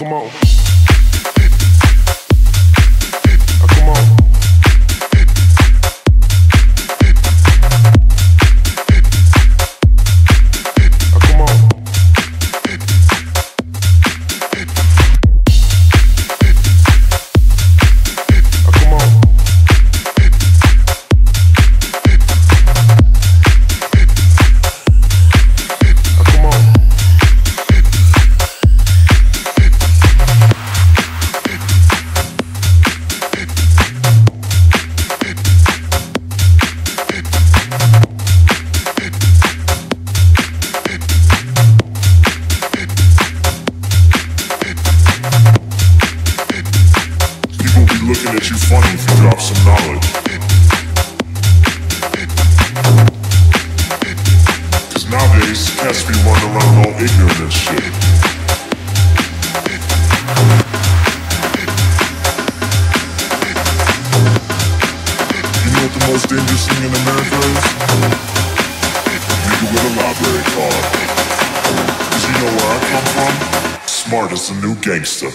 Come on. Looking at you funny if you drop some knowledge. Cause nowadays, cats be running around all ignorant and shit. You know what the most dangerous thing in America is? Nigga with a library card. Cause you know where I come from? Smart as a new gangster.